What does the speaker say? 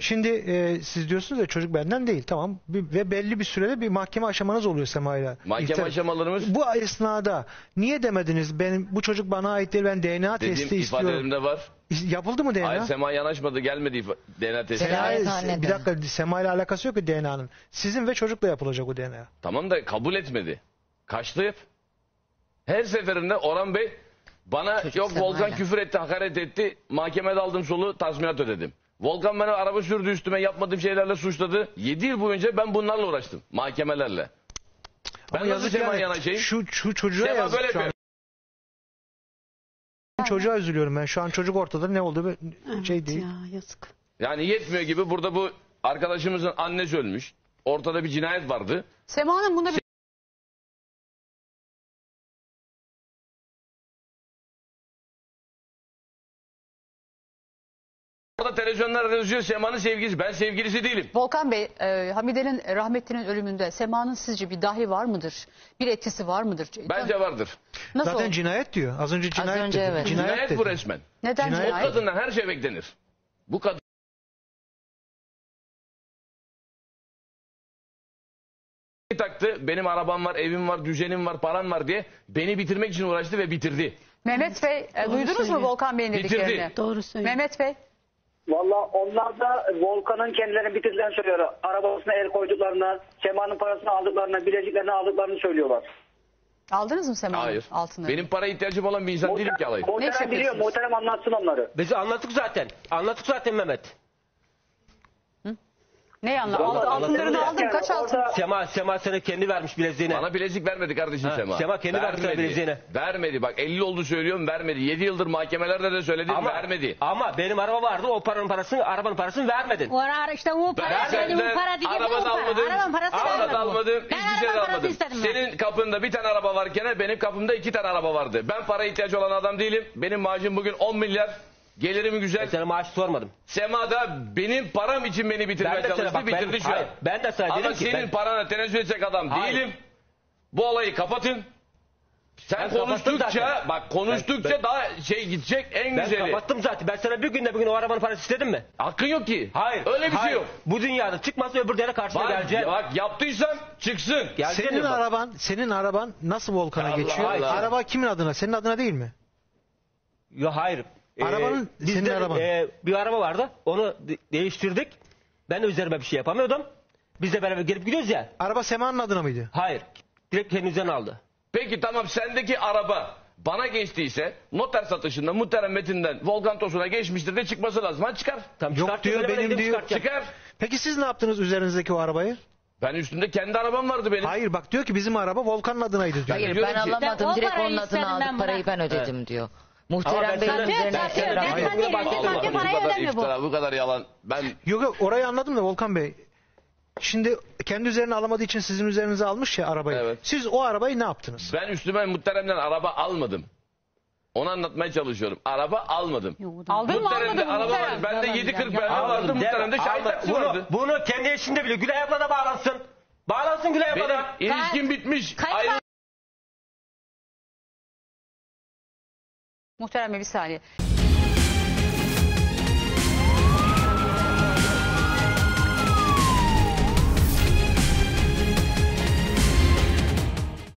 Şimdi e, siz diyorsunuz ya çocuk benden değil tamam Bir- ve belli bir sürede bir mahkeme aşamanız oluyor Sema'yla. Mahkeme İftar- aşamalarımız Bu esnada niye demediniz benim bu çocuk bana ait değil ben DNA dediğim testi istiyorum. ifadelerimde var. Yapıldı mı DNA? Hayır Sema yanaşmadı gelmedi ifa- DNA testi. Sema- bir dakika Sema ile alakası yok ki DNA'nın. Sizin ve çocukla yapılacak o DNA. Tamam da kabul etmedi. Kaçtı hep. Her seferinde Orhan Bey bana Çocuk yok Sema'yla. Volkan küfür etti, hakaret etti. Mahkemede aldım solu tazminat ödedim. Volkan beni araba sürdü üstüme yapmadığım şeylerle suçladı. 7 yıl boyunca ben bunlarla uğraştım. Mahkemelerle. Ben Ama nasıl yazık Sema'ya yani, yanaşayım? Şu, şu çocuğa Sema yazık böyle şu an. Çocuğa üzülüyorum ben. Şu an çocuk ortada ne oldu bir şey değil. Ya yazık. Yani yetmiyor gibi burada bu arkadaşımızın annesi ölmüş. Ortada bir cinayet vardı. Sema Hanım bunda bir Orada televizyonlar yazıyor Sema'nın sevgilisi. Ben sevgilisi değilim. Volkan Bey, e, Hamide'nin rahmetlinin ölümünde Sema'nın sizce bir dahi var mıdır? Bir etkisi var mıdır? Bence vardır. Nasıl? Zaten oldu? cinayet diyor. Az önce cinayet önce dedi. evet. Cinayet, dedi. bu resmen. Neden Cinayet- O cinayet? kadından her şey beklenir. Bu kadın taktı. Benim arabam var, evim var, düzenim var, param var diye beni bitirmek için uğraştı ve bitirdi. Mehmet Bey, e, Doğru duydunuz mu söylüyor. Volkan Bey'in Bitirdi. dediklerini? Doğru söylüyor. Mehmet Bey, Valla onlar da Volkan'ın kendilerini bitirdiğini söylüyor. Arabasına el koyduklarını, Sema'nın parasını aldıklarını, bileziklerini aldıklarını söylüyorlar. aldınız mı Sema'nın Hayır. altını? Benim para ihtiyacım olan bir insan değilim ki alayım. Ne iş Muhterem biliyor, yapıyorsunuz? muhterem anlatsın onları. Biz anlattık zaten. Anlattık zaten Mehmet. Ne anla? Vallahi Alt, altınlarını aldın. Kaç altın? orada- Sema, Sema sana kendi vermiş bileziğine. Bana bilezik vermedi kardeşim Ha, Sema. Sema kendi verdi sana bileziğini. Vermedi bak 50 oldu söylüyorum vermedi. 7 yıldır mahkemelerde de söyledim ama, vermedi. Ama benim araba vardı o paranın parasını, arabanın parasını vermedin. O ara işte o para dedi, o para dedi, araba da almadım. Arabanın parası Araba da almadım. Ben Hiçbir şey de arabanın parası almadım. istedim ben. Senin kapında bir tane araba varken benim kapımda iki tane araba vardı. Ben para ihtiyacı olan adam değilim. Benim maaşım bugün 10 milyar. Gelirim güzel. Ben sana maaşı sormadım. Sema da benim param için beni bitirmeye Ben de sana çalıştı. bak, ben- bitirdi şu hayır, an. ben de sana Ama dedim ki senin ben- parana tenezzül edecek adam Hayır. değilim. Bu olayı kapatın. Sen Ben kapattım konuştukça zaten. bak konuştukça Ben- ben- daha şey gidecek en Ben güzeli. kapattım zaten. Ben sana bir günde bugün o arabanın parası istedim mi? Hakkın yok ki. Hayır. Öyle bir hayır. şey yok. Bu dünyada çıkmazsa öbür dünyada karşına Bak, geleceğim. bak yaptıysan çıksın. Geleceğim Senin bak. araban, senin araban nasıl Volkan'a Allah geçiyor? Allah. Araba kimin adına? Senin adına değil mi? Yo hayır. Arabanın- bizde, senin araban. e, bir araba vardı. Onu de- değiştirdik. Ben de üzerime bir şey yapamıyordum. Biz de beraber gelip gidiyoruz ya. Araba Sema'nın adına mıydı? Hayır. Direkt kendi üzerine aldı. Peki tamam sendeki araba bana geçtiyse noter satışında muhterem metinden Volkan Tosun'a geçmiştir de çıkması lazım. Ha çıkar. Tam Yok diyor, böyle benim diyor. çıkartacak. Çıkar. Peki siz ne yaptınız üzerinizdeki o arabayı? Ben üstünde kendi arabam vardı benim. Hayır bak diyor ki bizim araba Volkan'ın adınaydı diyor. Hayır diyorum ben ki- alamadım. Ben o Direkt parayı onun adını istedim ben aldık. Parayı buna. ben ödedim diyor. Muhterem ben Bey'in üzerine ben- şey ben- ben- ben- parayı bu kadar ödemiyor bu. iftira, bu kadar yalan. Ben Yok yok orayı anladım da Volkan Bey. Şimdi kendi üzerine alamadığı için sizin üzerinize almış ya arabayı. Evet. Siz o arabayı ne yaptınız? ben üstüme muhteremden araba almadım. Onu anlatmaya çalışıyorum. Araba almadın Aldın mı Muhteremde almadın mı araba var. Bende 740 BMW Almadım, vardı. deme. Muhteremde şahit taksi bunu, vardı. bunu kendi eşinde biliyor. Gülay abla da bağlansın. Bağlansın Gülay abla Benim da. ilişkim bitmiş. Ayrı Muhterem Bey bir.